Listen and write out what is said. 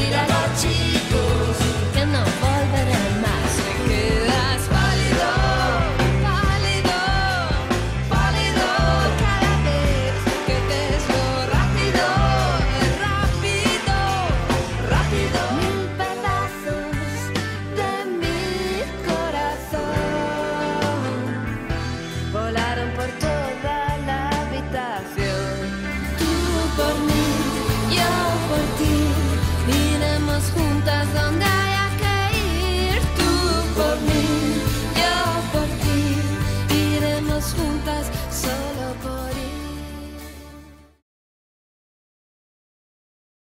Miralo, chicos, que no volveré más. Quedas pálido, pálido, pálido. Cada vez que te dejo rápido, rápido, rápido. Mil pedazos de mi corazón volaron por todo. juntas